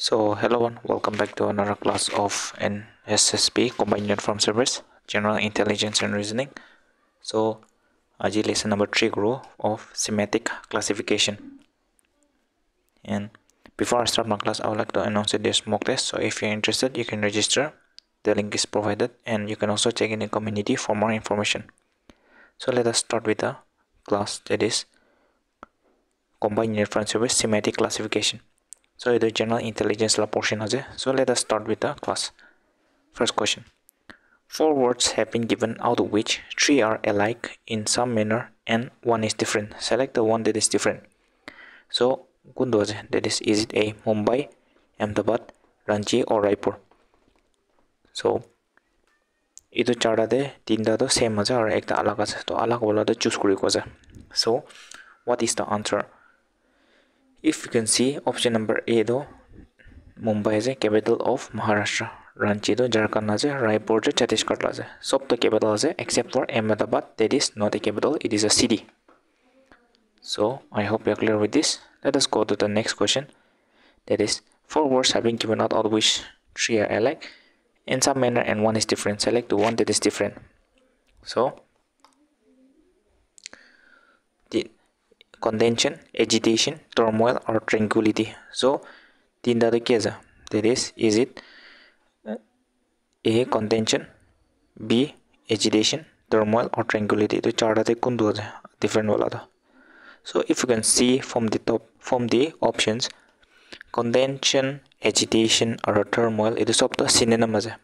So hello and welcome back to another class of NSSB Combined Uniform Service General Intelligence and Reasoning. So aji lesson number 3 grow of semantic classification. And before I start my class I would like to announce this mock test. So if you're interested you can register. The link is provided and you can also check in the community for more information. So let us start with the class that is Combined Uniform Service Semantic Classification. So the general intelligence la portion aja. So let us start with the class. First question. Four words have been given out of which three are alike in some manner and one is different. Select the one that is different. So kundu aja. That is is it A Mumbai, Ahmedabad, Ranchi or Raipur? So itu charta de tinta to same aja or ekta alag aja. To alag wala choose kuri ko aja. So if you can see option number A though Mumbai is a capital of Maharashtra Ranchi to Jharkhand is a Raipur to Chhattisgarh is sub the capital is except for Ahmedabad that is not a capital it is a city. So I hope you are clear with this. Let us go to the next question. That is four words have been given out of which three are alike? In some manner and one is different. Select the one that is different. So contention agitation turmoil or tranquility so तीन धातु क्या that is is it a contention b agitation turmoil or tranquility तो चार धातु कौन दो जा different wala so if you can see from the top from the options contention agitation or turmoil itu सब तो synonym है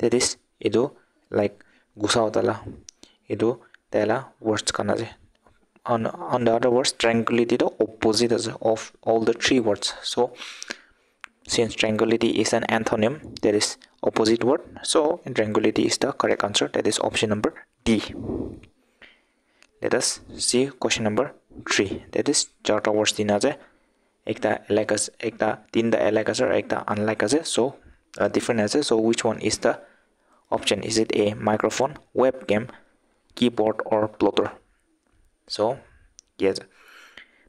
that is itu like गुस्सा होता ला itu तेला words करना जाए on on the other words tranquility the opposite of all the three words. So since tranquility is an antonym that is opposite word. So tranquility is the correct answer. That is option number d. Let us see question number 3 that is চারটা words দিন আছে একটা alike আছে একটা তিনটা like as আর একটা unlike আছে so uh, different as. So which one is the option? Is it a microphone webcam keyboard or plotter? So yes.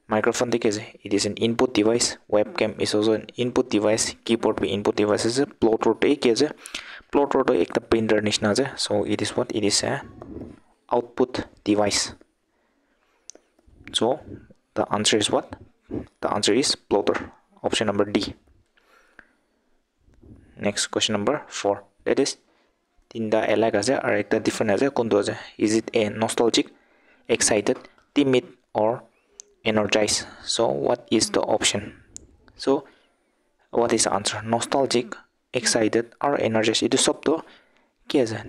Microphone the case it is an input device webcam is also an input device keyboard be input device is a plotter take is a plotter to ek printer nishna so it is what it is a output device. So the answer is what? The answer is plotter option number d. Next question number 4 that is tinda alike ase are ekta different ase kundu ase is it a nostalgic excited timid or energized. So what is the option? So what is the answer? Nostalgic excited or energized. It is sub to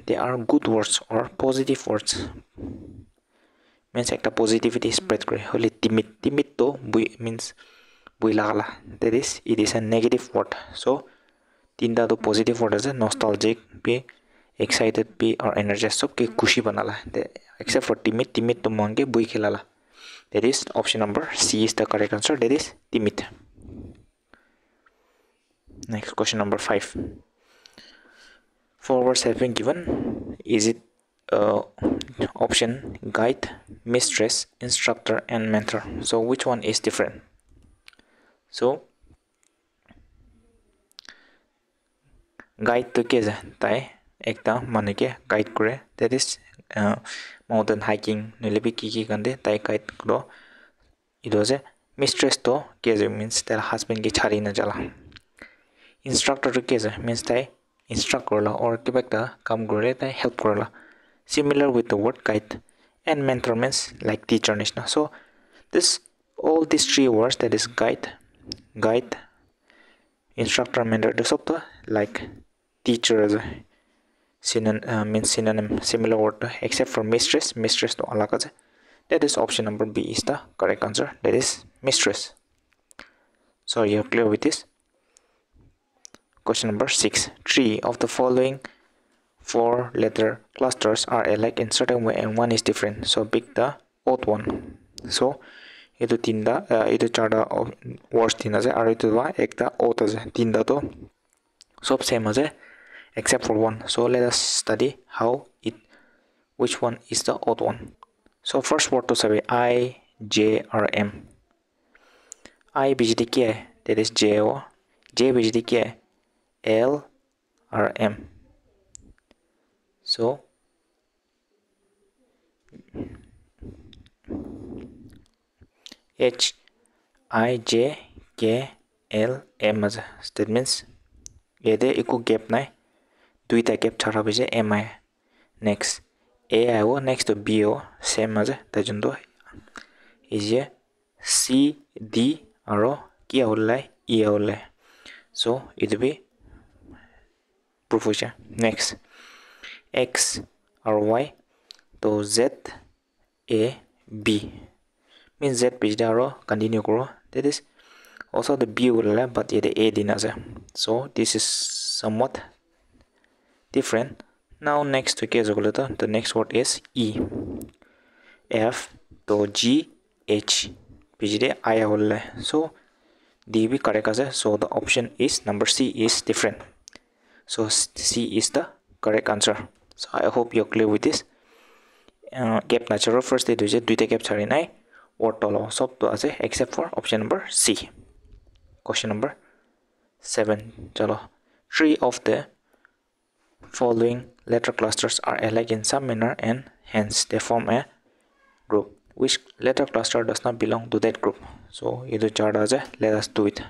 they are good words or positive words. Means ekta positivity spread kore. Holy timid. Timid to means bui lagala that is it is a negative word. So tinta to positive word ase nostalgic be excited भी और energy सबके खुशी बना except for टिमिट टिमिट तो मांगे बुई खेला ला that is option number C is the correct answer that is टिमिट next question number five four words have been given is it option guide mistress instructor and mentor so which one is different so guide तो क्या जाए एक मानी के guide कर that इस mountain hiking ना भी की कहते तईड करो इधर मिस्ट्रेस तो कैसे मीनस तेल हजबेंड की छाड़ी ना जला इन्स्ट्राक्टर तो कैसे मीनस तई इन्स्ट्राक्ट कर और क्या काम कर हेल्प कर similar with the word guide and mentor means like teacher निचना so this all this three words that is guide guide instructor mentor सब तो लाइक टीचर है synonym uh, means synonym similar word except for mistress. Mistress to alaka that is option number b is the correct answer. That is mistress. So you're clear with this? Question number six. Three of the following four letter clusters are alike in certain way and one is different. So pick the odd one. So ಇದು ತಿಂದ ಇದು ಚಾಡ ವರ್ಷ ತಿನ್ನ ಅರೆ ಇದು ಎಕ್ದ ಓ ತಜೆ ತಿಂದ तो सब सेम है except for one. So let us study how it which one is the odd one. So first word to survey i j r m. I b g d k that is j o j और j so h i j k l m that means ये दे eco gap ना দুইটা ছাড়া হবে যে M I next এ আহিব next B আহিব same আছে তাৰ যোনটো এই যে চি ডি আৰু কি ওলাই ই ওলাই। চ' এইটো বি প্ৰুফ হৈছে নেক্সট এক্স আৰু ৱাই তো Z A B mean Z পিছতে আৰু কণ্টিনিউ কৰোঁ। That is also the b will but it a din so this is somewhat different now next to calculator the next word is e f to g h i so d be correct so the option is number c is different so c is the correct answer so i hope you're clear with this uh, gap natural first day দুইটা দুইটা gap ছাড়ি নাই word তল সব তো আছে except for option number c question number 7 chalo three of the following letter clusters are alike in some manner and hence they form a group which letter cluster does not belong to that group. So idu chart ase let us do it.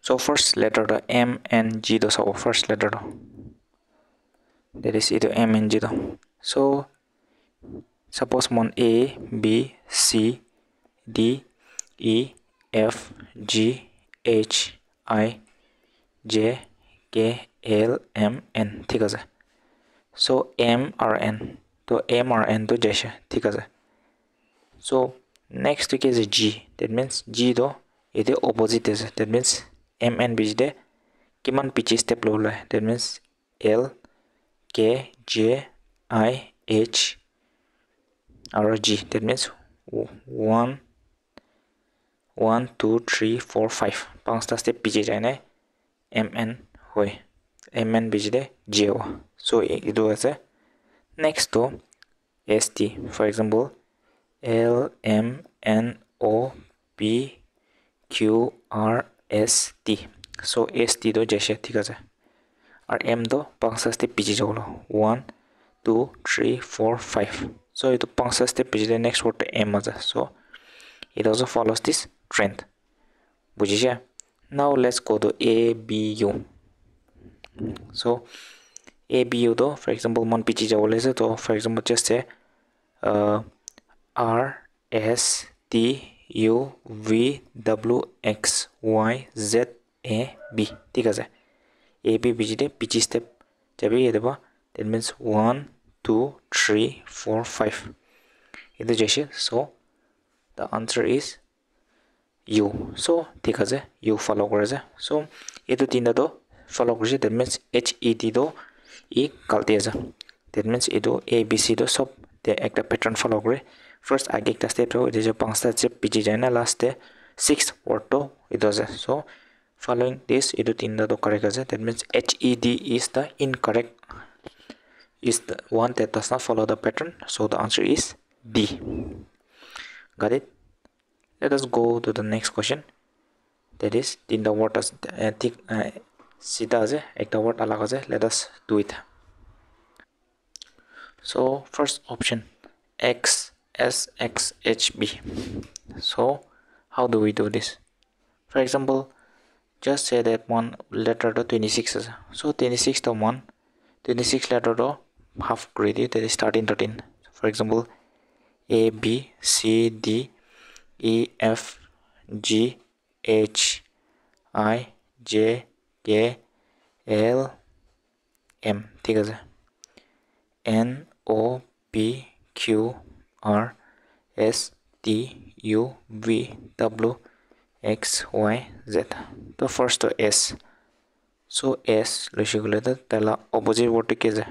So first letter the m and g the so first letter the that is idu m and g the so suppose mon a b c d e f g h i j k L M N ঠিক আছে। চ' M আৰু N তো M আৰু এনটো যাইছে ঠিক আছে। চ' নেক্সট কি আছে জি ডেট মিনছ জিটো এতিয়া অপজিট আছে ডেট মিনছ এম এন বিজিতে কিমান পিচি ষ্টেপ ল'ব লাগে that means L K J I H আৰু G that means one one two three four five পাঁচটা ষ্টেপ পিজি যায় নাই এম এন হয়। mn ಬಿಜಿದೆ ಜಿಯೋ ಸೊ ಇದು as a next S T for example L M N O P Q R S T so S T তো জেসে ঠিক আছে আর এম তো পাঁচশাস্তে পিজি যাবল one two three four five so এই তো পাঁচশাস্তে পিজিলে নেক্সট ওয়ার্ডটা এম আছে। So it also follows this trend. বুঝিছে now, let's go to a, b, u. so a b u to for example mon pichi jabo lese to for example just say uh, r s t u v w x y z a b thik ase a b b jite pichi step jabi edebo that means 1 2 3 4 5 eto jese so the answer is u so thik ase u follow kore ase so eto tinda to 16 that means H E D do, E কালতে আছে that means এদো A B C দো সব একটা pattern follow করে first আগে একটা step rho যে পাঁচটা স্টেপ পিজি যায় না লাস্টে সিক্স ওয়ার্ডটো এদো আছে so following this এদো তিনটা দো কারেক্ট আছে that means HED is the incorrect is the one that does not follow the pattern. So the answer is D. Got it? Let us go to the next question. That is in the waters uh, thick, uh, সিটা আছে একটা word আলাগ আছে let us do it so first option X S X H B so how do we do this for example just say that one letter to 26 is so 26 to 1 26 letter to half grade that is 13 13 for example a b c d e f g h i j K L M ঠিক আছে N O P Q R S T U V W X Y Z তো first তো S so S লৈছে গ'লে তাহলে opposite ৱৰ্ডটো কি আছে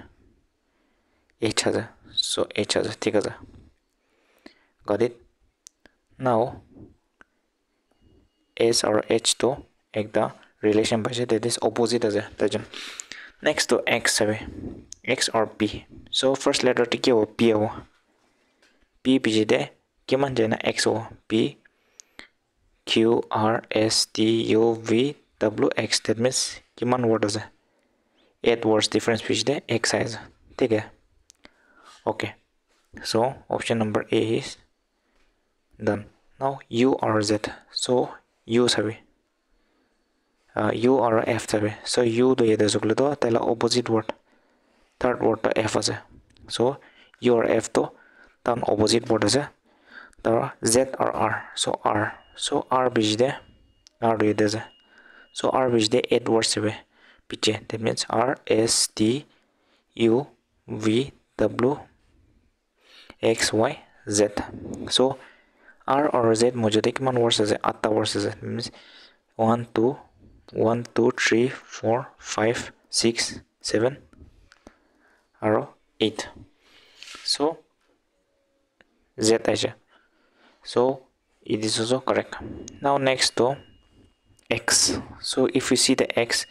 H আছে চ' এইচ আছে ঠিক আছে got it now s or h to ekta relation पाई दैट इज़ अपोजिट आज तक नेक्स्ट तो एक्स है एक्स और P so first letter T के पी हो पी पीछे दे कि एक्स हो P Q R S T U V W X that means कि वर्ड आज एट वर्ड्स डिफरेंस पीछे दे एक्स है ठीक है okay so option number A is done now you are Z so you सभी ইউ আৰু এফ চাবি চ' ইউটো ইয়াতে জগলেতো তাইলে অপজিট ৱৰ্ড থাৰ্ড ৱৰ্ডটো এফ আছে চ' ইউ আৰু এফটো তাৰ অপজিট ৱৰ্ড আছে তাৰ জেড আৰু আৰ চ' আৰ চ' আৰ বিজদে R do it so R which the eight words away picture that means R S T U V W X Y Z so R or Z mojode kiman words ase atta words ase means 1 2 1 2 3 4 5 6 7 arrow 8 so Z it so it is also correct. Now next to X. So if you see the X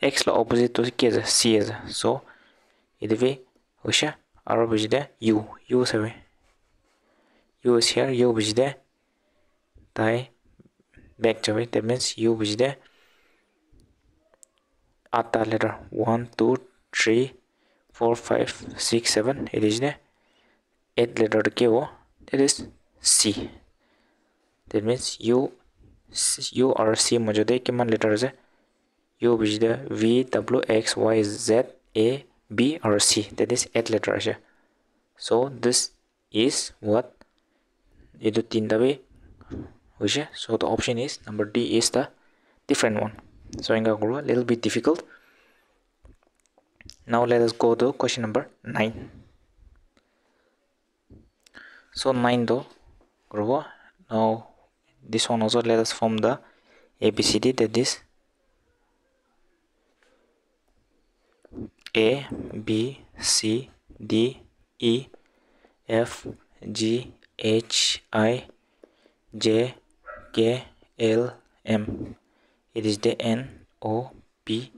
X the opposite to K is C is so it will o'sha arrow the U. U sabi U is here. U bizda tay back to it. That means U bizda आता letter one two three four five six seven ये दीजिए eight letter के वो that is C that means U U R C मजदे कि letter से U बीजेद V W X Y Z A B और C that is eight letter से so this is what ये तीन दबे हुई है so the option is number D is the different one so inga a little bit difficult. Now let us go to question number 9 so 9 though now this one also let us form the ABCD that is A B C D E F G H I J K L M it is the N O P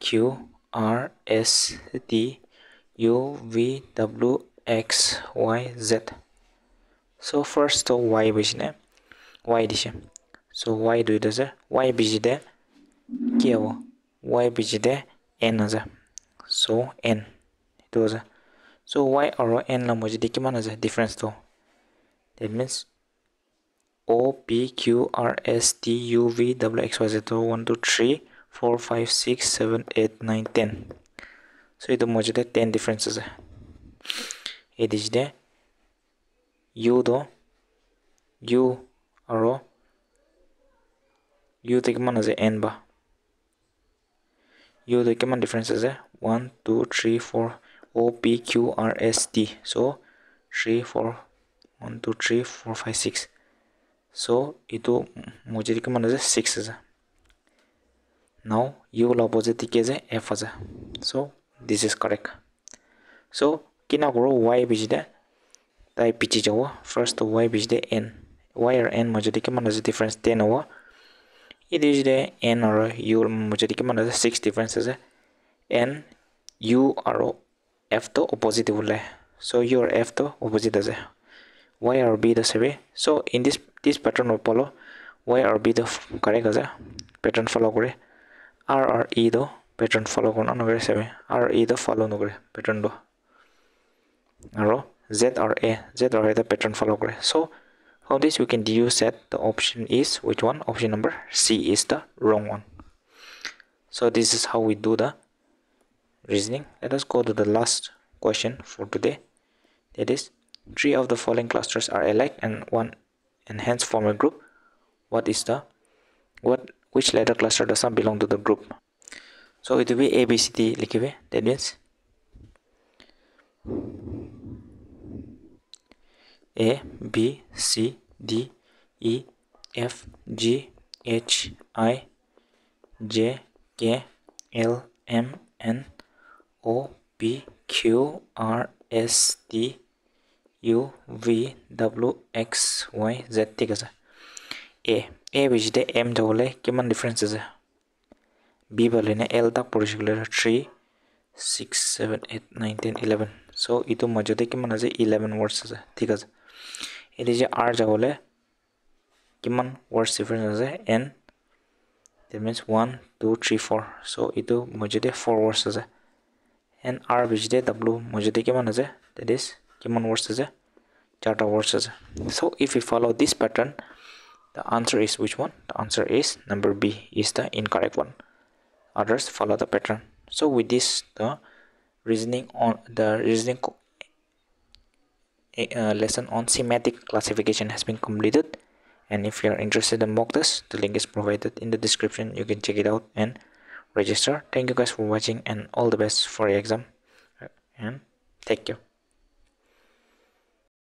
Q R S T U V W X Y Z. So first Y Why Y diyeceğim. So Y duyduğunuzda Y Why is bizde N azı. So N. It was. So Y or N la mucidi ki difference to. That means O P Q R S T U V W X Y Z 1 2 3 4 5 6 7 8 9 10 So it is 10 differences It is the U do U aro. U take man as a N ba? U the common differences eh. 1 2 3 4 O P Q R S T. So 3 4 1 2 3 4 5 6 চ' এইটো মোৰ যদি কিমান আছে six আছে now you ওলাব যে টিকে যে এফ আছে চ' দিছ ইজ কাৰেক্ট চ' কিনা কৰোঁ ৱাই বিজিতে তাই পিচি যাব first why বিজিতে N y or n mojadi ke mana difference 10 ho it is the n or u mojadi ke mana 6 difference ase n u or f to opposite bole so u or f to opposite ase y or b the same so in this this pattern of follow. Y or b the correct ase pattern follow kore r or e the pattern follow korna nogre same r e the follow nogre pattern do aro z or a. Z or a the pattern follow kore so How this we can deduce that the option is which one? Option number C is the wrong one. So this is how we do the reasoning. Let us go to the last question for today. That is three of the following clusters are alike and one and hence form a group? What is the what which letter cluster does not belong to the group? So it will be abcd likhibe that means a b c d e f g h i j k l m n o p q r s t U V W X Y Z ঠিক আছে এ এ বেজিতে M থ'বলৈ কিমান difference আছে B পালেনে L তাক পঢ়িছোঁ three six seven eight nine ten eleven so' ইটো মজতে কিমান আছে ইলেভেন ৱৰ্ডছ আছে ঠিক আছে এতিয়া যে আৰ যাবলৈ কিমান ৱৰ্ডছ ডিফাৰেঞ্চ আছে N that means one two three four so' ইটো মজতে ফ'ৰ ৱৰ্ডছ আছে এন আৰ বেজিতে ডাব্লিউ মজতে কিমান আছে that is kiman words ase charta words ase so if we follow this pattern the answer is which one? The answer is number b is the incorrect one. Others follow the pattern. So with this the reasoning on the reasoning lesson on semantic classification has been completed. And if you are interested in mock test the link is provided in the description. You can check it out and register. Thank you guys for watching and all the best for your exam. And take care